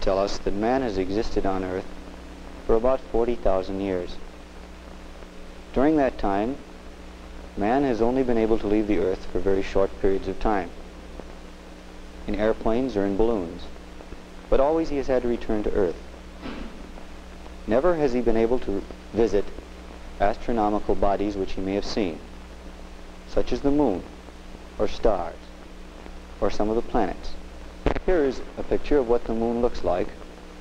Tell us that man has existed on Earth for about 40,000 years. During that time, man has only been able to leave the Earth for very short periods of time, in airplanes or in balloons, but always he has had to return to Earth. Never has he been able to visit astronomical bodies which he may have seen, such as the moon, or stars, or some of the planets. Here is a picture of what the moon looks like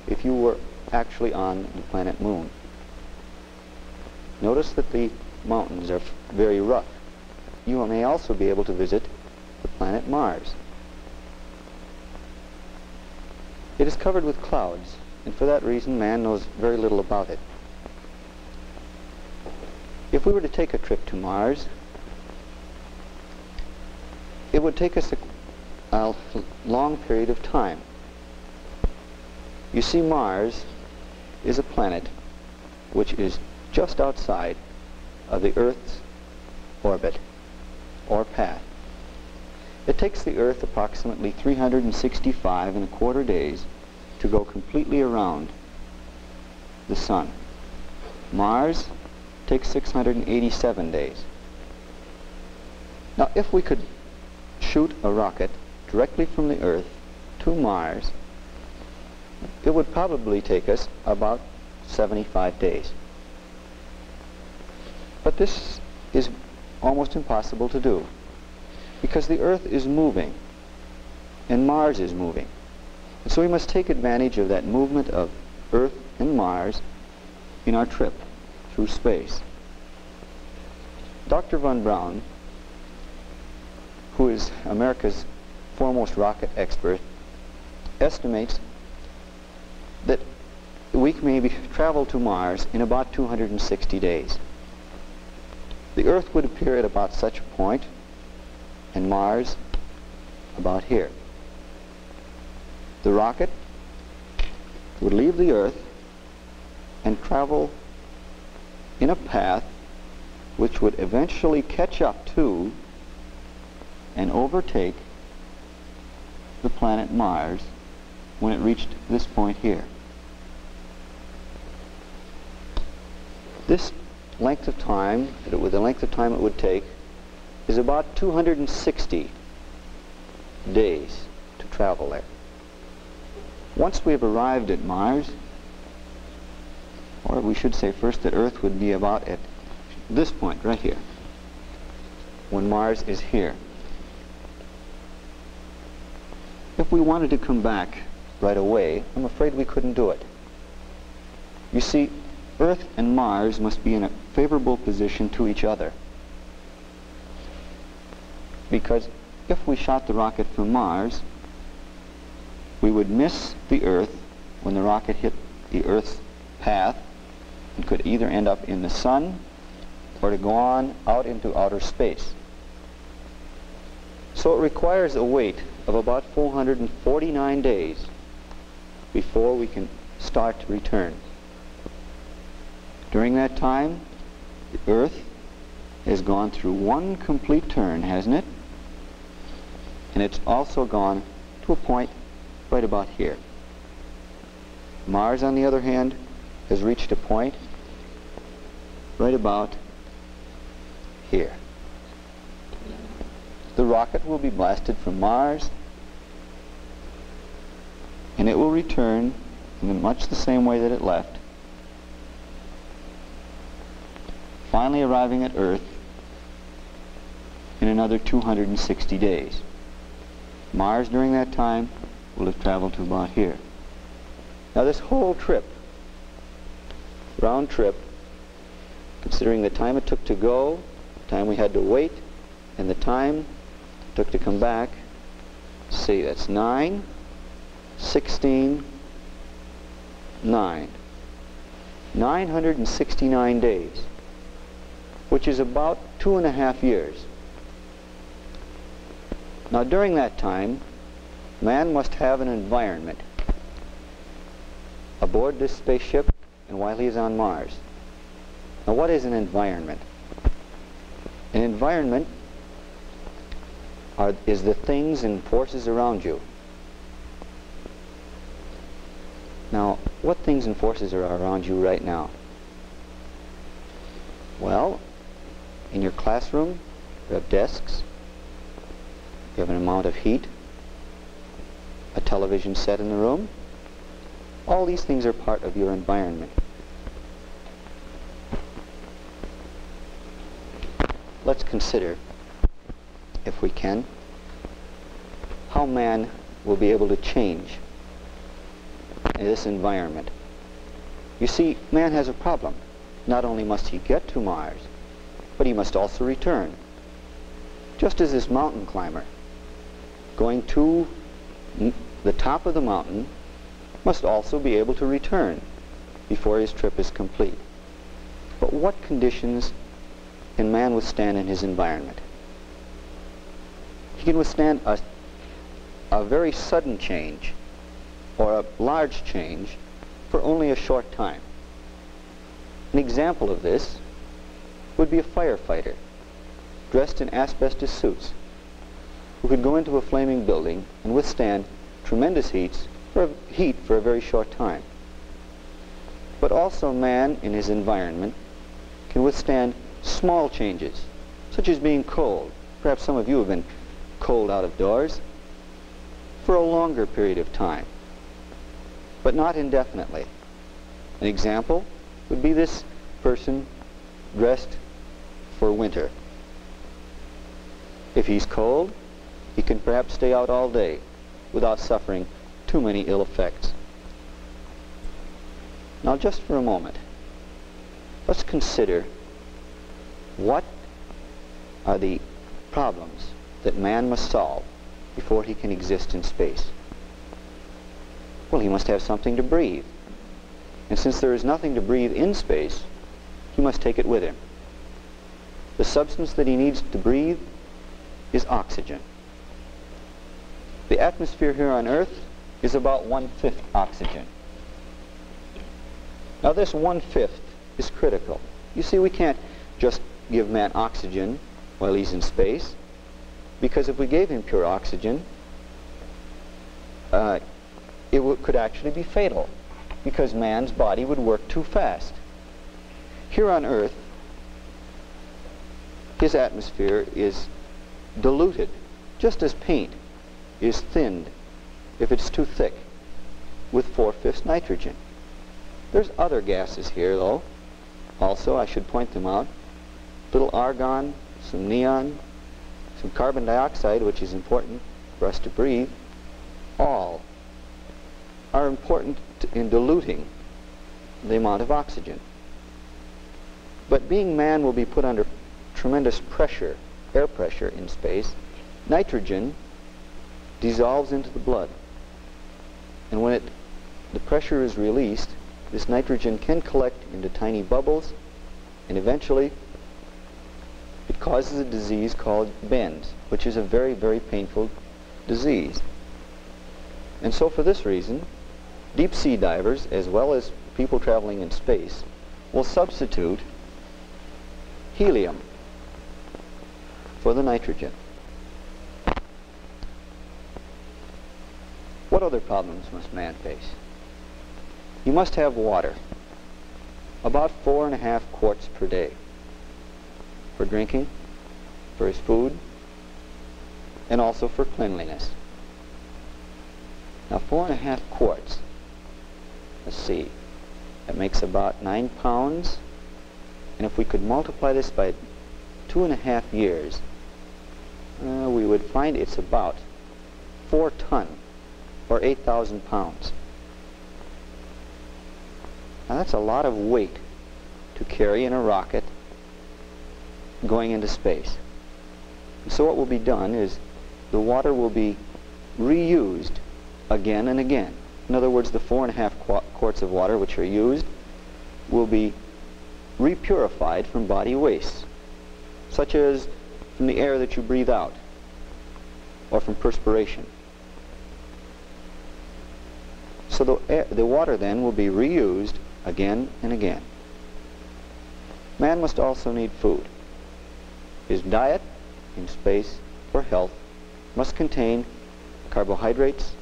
if you were actually on the planet moon. Notice that the mountains are very rough. You may also be able to visit the planet Mars. It is covered with clouds, and for that reason man knows very little about it. If we were to take a trip to Mars, it would take us a, long period of time. You see, Mars is a planet which is just outside of the Earth's orbit or path. It takes the Earth approximately 365 and a quarter days to go completely around the Sun. Mars takes 687 days. Now, if we could shoot a rocket directly from the Earth to Mars, it would probably take us about 75 days. But this is almost impossible to do because the Earth is moving and Mars is moving. And so we must take advantage of that movement of Earth and Mars in our trip through space. Dr. von Braun, who is America's foremost rocket expert, estimates that we may travel to Mars in about 260 days. The Earth would appear at about such a point, and Mars about here. The rocket would leave the Earth and travel in a path which would eventually catch up to and overtake the planet Mars when it reached this point here. This length of time, the length of time it would take, is about 260 days to travel there. Once we have arrived at Mars, or we should say first that Earth would be about at this point right here, when Mars is here. If we wanted to come back right away, I'm afraid we couldn't do it. You see, Earth and Mars must be in a favorable position to each other. Because if we shot the rocket from Mars, we would miss the Earth when the rocket hit the Earth's path and could either end up in the sun or to go on out into outer space. So it requires a wait of about 449 days before we can start to return. During that time, the Earth has gone through one complete turn, hasn't it? And it's also gone to a point right about here. Mars, on the other hand, has reached a point right about here. The rocket will be blasted from Mars and it will return in much the same way that it left finally arriving at Earth in another 260 days. Mars during that time will have traveled to about here. Now this whole trip, round trip, considering the time it took to go, the time we had to wait, and the time took to come back, see, that's 9, 16, 9. 969 days which is about two and a half years. Now during that time, man must have an environment aboard this spaceship and while he's on Mars. Now what is an environment? An environment are, is the things and forces around you. Now, what things and forces are around you right now? Well, in your classroom, you have desks, you have an amount of heat, a television set in the room. All these things are part of your environment. Let's consider, if we can, how man will be able to change this environment. You see, man has a problem. Not only must he get to Mars, but he must also return. Just as this mountain climber going to the top of the mountain must also be able to return before his trip is complete. But what conditions can man withstand in his environment? He can withstand a, a very sudden change or a large change for only a short time. An example of this would be a firefighter dressed in asbestos suits who could go into a flaming building and withstand tremendous heats for a, heat for a very short time. But also man in his environment can withstand small changes, such as being cold. Perhaps some of you have been cold out of doors for a longer period of time, but not indefinitely. An example would be this person dressed for winter. If he's cold, he can perhaps stay out all day without suffering too many ill effects. Now just for a moment, let's consider what are the problems that man must solve before he can exist in space. Well, he must have something to breathe. And since there is nothing to breathe in space, he must take it with him. The substance that he needs to breathe is oxygen. The atmosphere here on Earth is about one-fifth oxygen. Now this one-fifth is critical. You see, we can't just give man oxygen while he's in space, because if we gave him pure oxygen, uh, it could actually be fatal, because man's body would work too fast. Here on Earth, his atmosphere is diluted, just as paint is thinned if it's too thick with four-fifths nitrogen. There's other gases here, though. Also, I should point them out. Little argon, some neon, some carbon dioxide, which is important for us to breathe, all are important in diluting the amount of oxygen. But being man will be put under tremendous pressure, air pressure in space, nitrogen dissolves into the blood. And when it, the pressure is released, this nitrogen can collect into tiny bubbles, and eventually it causes a disease called bends, which is a very, very painful disease. And so for this reason, deep sea divers, as well as people traveling in space, will substitute helium for the nitrogen. What other problems must man face? He must have water, about four and a half quarts per day, for drinking, for his food, and also for cleanliness. Now four and a half quarts, let's see, that makes about nine pounds, and if we could multiply this by two and a half years, uh, we would find it's about four ton, or 8,000 pounds. Now that's a lot of weight to carry in a rocket going into space. So what will be done is the water will be reused again and again. In other words, the four and a half qu quarts of water which are used will be repurified from body wastes, such as from the air that you breathe out or from perspiration. So the, air, the water then will be reused again and again. Man must also need food. His diet in space for health must contain carbohydrates,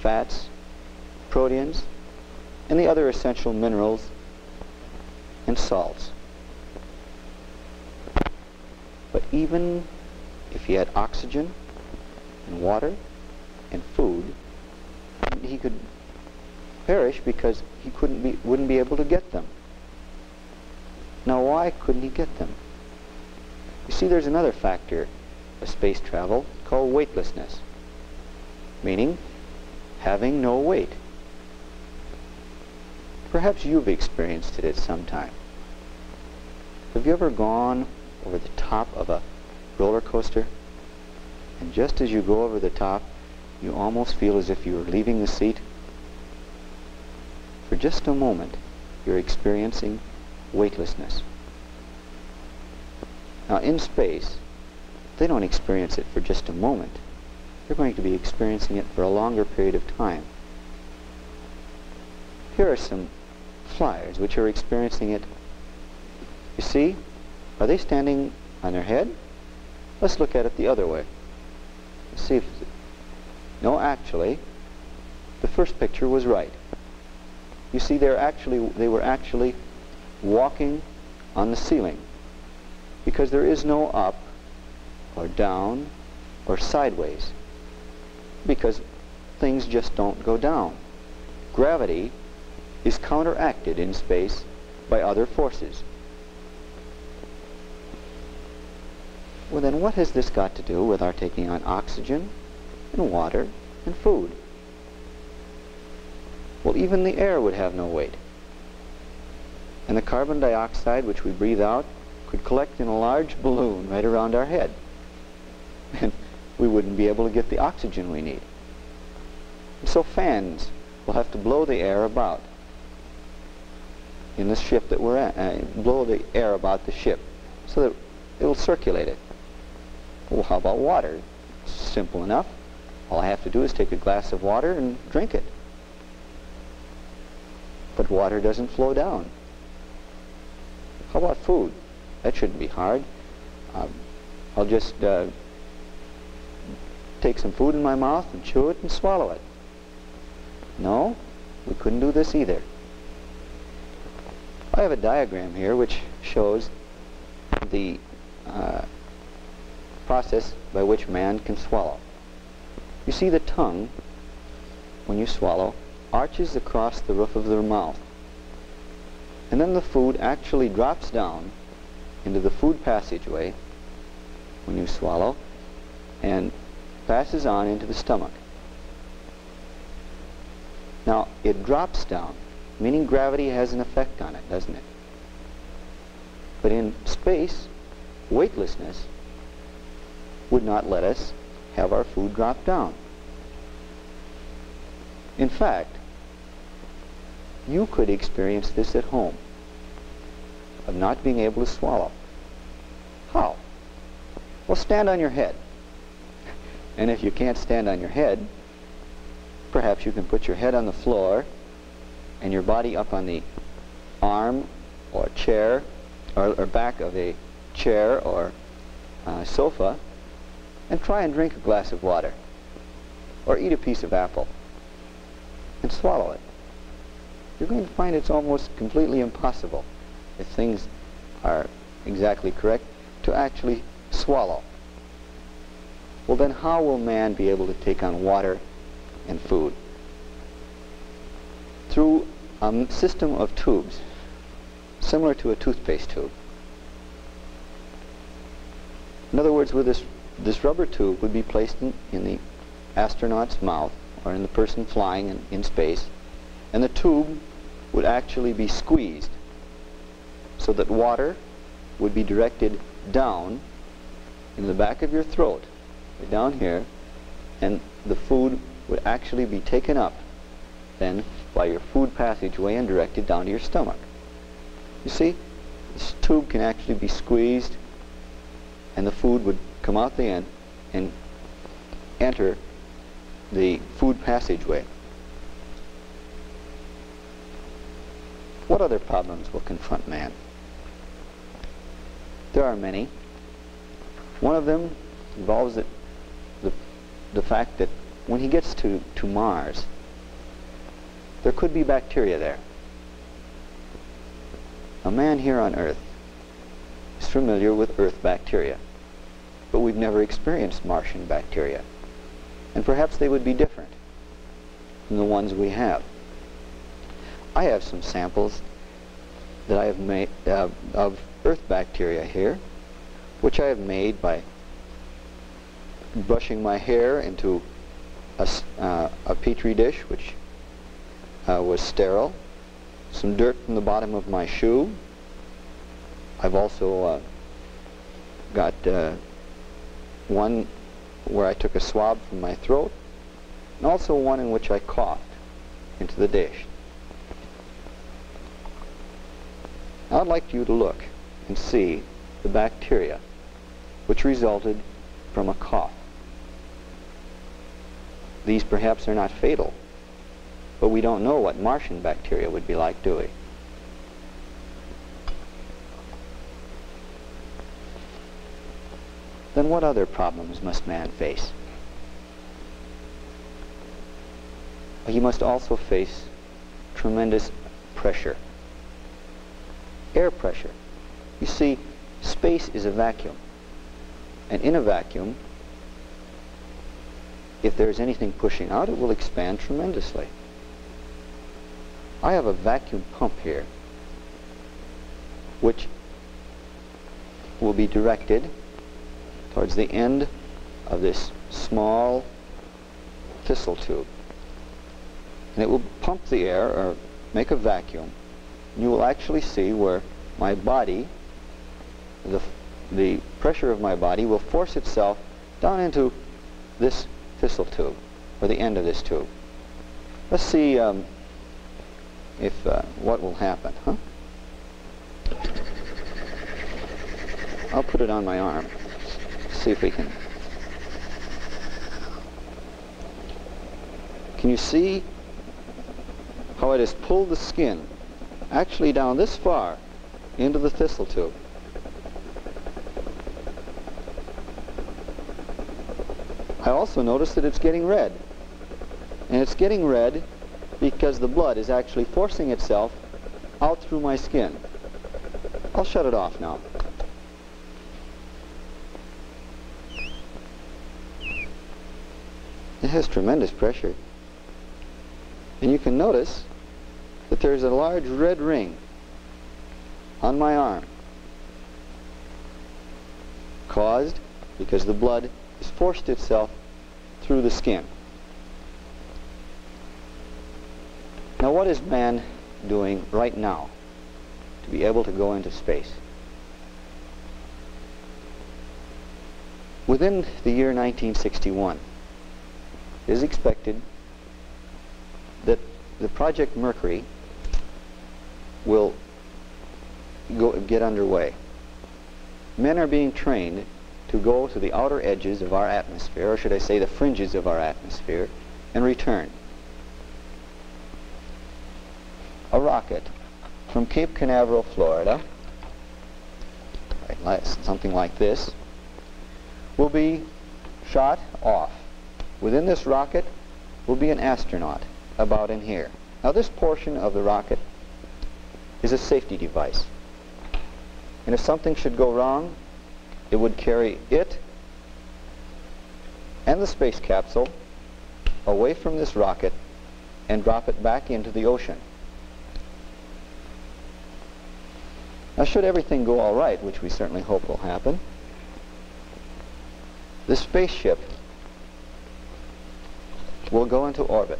fats, proteins, and the other essential minerals and salts. But even if he had oxygen and water and food, he could perish because he couldn't be, wouldn't be able to get them. Now why couldn't he get them? You see, there's another factor of space travel called weightlessness, meaning having no weight. Perhaps you've experienced it at some time. Have you ever gone over the top of a roller coaster and just as you go over the top you almost feel as if you were leaving the seat? For just a moment you're experiencing weightlessness. Now in space, they don't experience it for just a moment. They're going to be experiencing it for a longer period of time. Here are some flyers which are experiencing it. You see, are they standing on their head? Let's look at it the other way. Let's see if... No, actually, the first picture was right. You see, they're actually, they were actually walking on the ceiling because there is no up or down or sideways because things just don't go down. Gravity is counteracted in space by other forces. Well then what has this got to do with our taking on oxygen and water and food? Well even the air would have no weight. And the carbon dioxide which we breathe out collect in a large balloon right around our head. And we wouldn't be able to get the oxygen we need. So fans will have to blow the air about in the ship that we're at, uh, blow the air about the ship so that it'll circulate it. Well, how about water? Simple enough. All I have to do is take a glass of water and drink it. But water doesn't flow down. How about food? That shouldn't be hard. Um, I'll just uh, take some food in my mouth and chew it and swallow it. No, we couldn't do this either. I have a diagram here which shows the uh, process by which man can swallow. You see the tongue, when you swallow, arches across the roof of the mouth. And then the food actually drops down into the food passageway when you swallow and passes on into the stomach. Now, it drops down, meaning gravity has an effect on it, doesn't it? But in space, weightlessness would not let us have our food drop down. In fact, you could experience this at home of not being able to swallow. How? Well, stand on your head. And if you can't stand on your head, perhaps you can put your head on the floor and your body up on the arm or chair or, or back of a chair or uh, sofa and try and drink a glass of water or eat a piece of apple and swallow it. You're going to find it's almost completely impossible if things are exactly correct, to actually swallow. Well, then how will man be able to take on water and food? Through a system of tubes, similar to a toothpaste tube. In other words, with this, this rubber tube would be placed in, in the astronaut's mouth, or in the person flying in, in space, and the tube would actually be squeezed so that water would be directed down in the back of your throat, down here, and the food would actually be taken up then by your food passageway and directed down to your stomach. You see, this tube can actually be squeezed and the food would come out the end and enter the food passageway. What other problems will confront man? There are many. One of them involves the, the, the fact that when he gets to, to Mars, there could be bacteria there. A man here on Earth is familiar with Earth bacteria, but we've never experienced Martian bacteria. And perhaps they would be different from the ones we have. I have some samples that I have made uh, of Earth bacteria here, which I have made by brushing my hair into a, uh, a petri dish, which uh, was sterile, some dirt from the bottom of my shoe. I've also uh, got uh, one where I took a swab from my throat, and also one in which I coughed into the dish. I'd like you to look and see the bacteria which resulted from a cough. These perhaps are not fatal, but we don't know what Martian bacteria would be like, do we? Then what other problems must man face? He must also face tremendous pressure. Air pressure. You see, space is a vacuum. And in a vacuum, if there's anything pushing out, it will expand tremendously. I have a vacuum pump here which will be directed towards the end of this small thistle tube. And it will pump the air or make a vacuum. You will actually see where my body, the, the pressure of my body will force itself down into this thistle tube, or the end of this tube. Let's see um, if uh, what will happen, huh? I'll put it on my arm. See if we can. Can you see how it has pulled the skin actually down this far into the thistle tube? I also notice that it's getting red. And it's getting red because the blood is actually forcing itself out through my skin. I'll shut it off now. It has tremendous pressure. And you can notice that there's a large red ring on my arm caused because the blood has forced itself through the skin. Now what is man doing right now to be able to go into space? Within the year 1961, it is expected that the Project Mercury will go, get underway. Men are being trained to go to the outer edges of our atmosphere, or should I say the fringes of our atmosphere, and return. a rocket from Cape Canaveral, Florida, something like this, will be shot off. Within this rocket will be an astronaut about in here. Now this portion of the rocket is a safety device. And if something should go wrong, it would carry it and the space capsule away from this rocket and drop it back into the ocean. Now, should everything go all right, which we certainly hope will happen, the spaceship will go into orbit.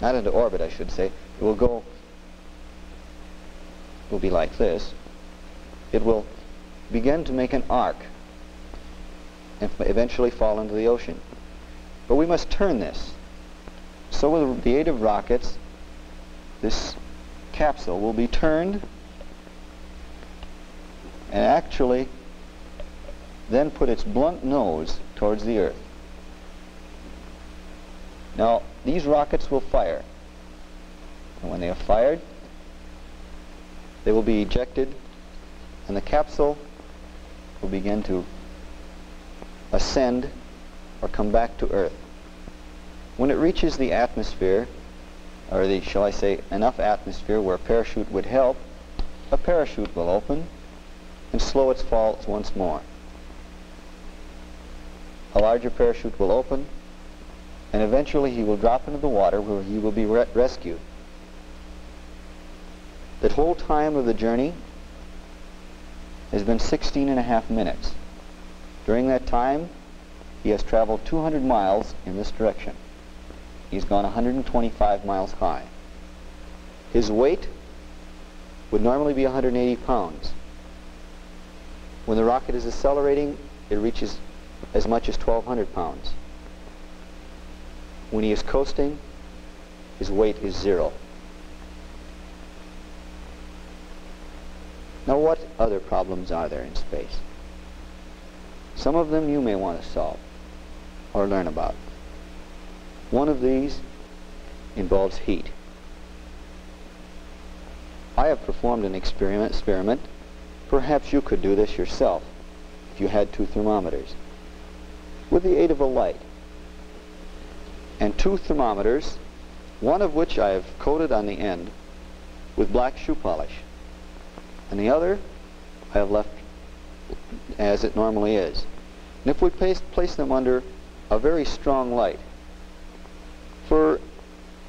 Not into orbit, I should say. It will go, will be like this. It will begin to make an arc and eventually fall into the ocean. But we must turn this. So with the aid of rockets, this capsule will be turned and actually then put its blunt nose towards the earth. Now, these rockets will fire. And when they are fired, they will be ejected and the capsule will begin to ascend or come back to Earth. When it reaches the atmosphere, or the, shall I say, enough atmosphere where a parachute would help, a parachute will open and slow its fall once more. A larger parachute will open, and eventually he will drop into the water where he will be re rescued. The whole time of the journey has been 16 and a half minutes. During that time, he has traveled 200 miles in this direction. He's gone 125 miles high. His weight would normally be 180 pounds. When the rocket is accelerating, it reaches as much as 1,200 pounds. When he is coasting, his weight is zero. Now what other problems are there in space? Some of them you may want to solve or learn about. One of these involves heat. I have performed an experiment, experiment. Perhaps you could do this yourself if you had two thermometers. With the aid of a light and two thermometers, one of which I have coated on the end with black shoe polish, and the other I have left as it normally is. And if we place, place them under a very strong light for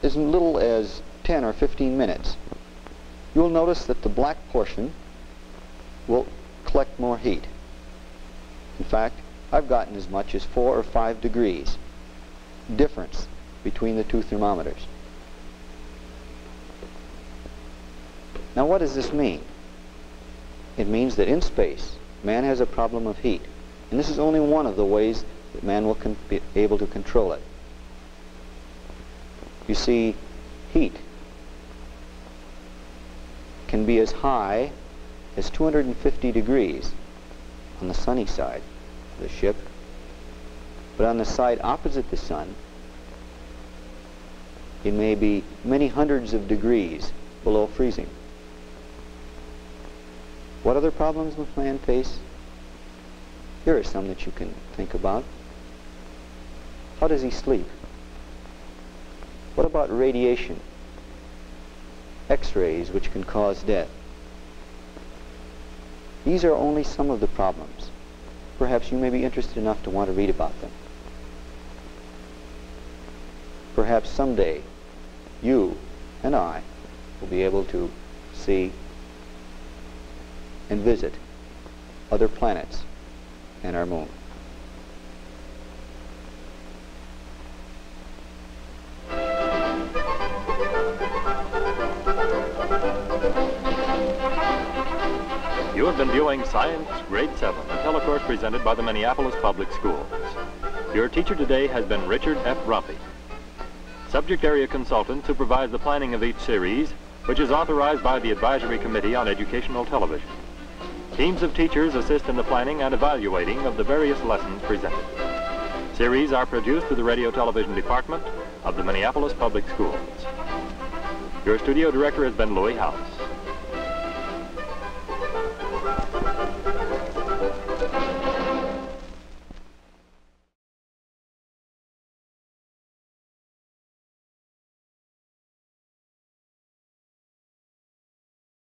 as little as 10 or 15 minutes, you'll notice that the black portion will collect more heat. In fact, I've gotten as much as 4 or 5 degrees difference between the two thermometers. Now what does this mean? It means that in space, man has a problem of heat. And this is only one of the ways that man will be able to control it. You see, heat can be as high as 250 degrees on the sunny side of the ship, but on the side opposite the sun, it may be many hundreds of degrees below freezing. What other problems will man face? Here are some that you can think about. How does he sleep? What about radiation? X-rays which can cause death. These are only some of the problems. Perhaps you may be interested enough to want to read about them. Perhaps someday you and I will be able to see and visit other planets and our moon. You have been viewing Science Grade 7, a telecourse presented by the Minneapolis Public Schools. Your teacher today has been Richard F. Rumppe, subject area consultant supervised the planning of each series, which is authorized by the Advisory Committee on Educational Television. Teams of teachers assist in the planning and evaluating of the various lessons presented. Series are produced through the Radio Television Department of the Minneapolis Public Schools. Your studio director has been Louis House.